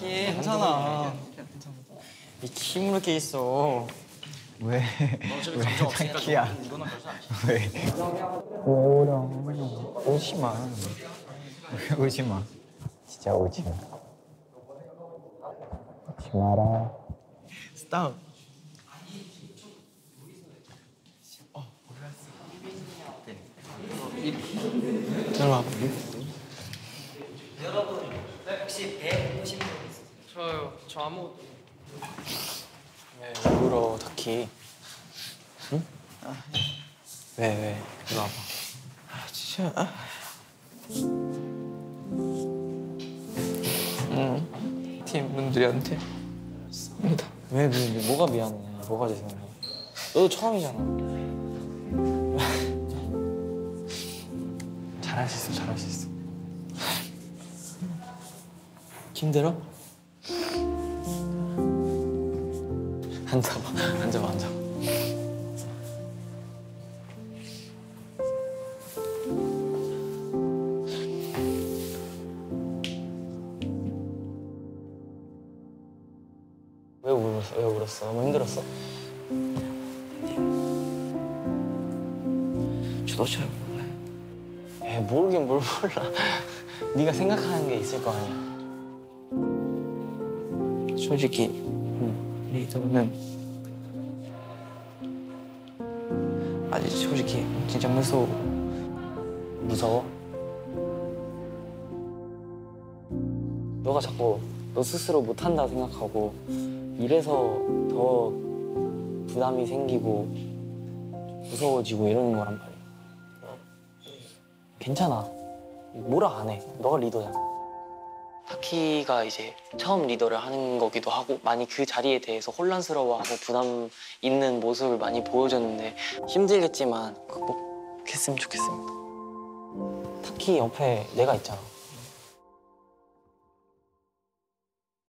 괜찮아. 이키 무렇게 있어. 왜? 왜 타키야? 왜? 오라. 오지 마. 왜 오지 마. 진짜 오지 마. 오지 마라. 스탑. 잘 와. 저요. 저 아무것도. 왜 울어 타키? 응? 왜 왜? 이리 와봐. 아 진짜. 아. 응. 팀 분들한테 습니다. 왜, 왜, 왜 뭐가 미안해? 뭐가 죄송해? 너도 처음이잖아. 잘할 수 있어, 잘할 수 있어. 힘들어? 앉아봐, 앉아봐, 앉아. 왜 울었어? 왜 울었어? 너무 힘들었어? 저도 잘 몰라요. 에 모르긴 뭘 몰라. 네가 생각하는 게 있을 거 아니야. 솔직히 음, 리더는 아직 솔직히 진짜 무서워. 무서워? 너가 자꾸 너 스스로 못한다 생각하고 이래서 더 부담이 생기고 무서워지고 이러는 거란 말이야. 어? 괜찮아. 뭐라 안 해. 너가 리더야. 타키가 이제 처음 리더를 하는 거기도 하고 많이 그 자리에 대해서 혼란스러워하고 부담 있는 모습을 많이 보여줬는데 힘들겠지만 극복했으면 좋겠습니다. 타키 옆에 내가 있잖아.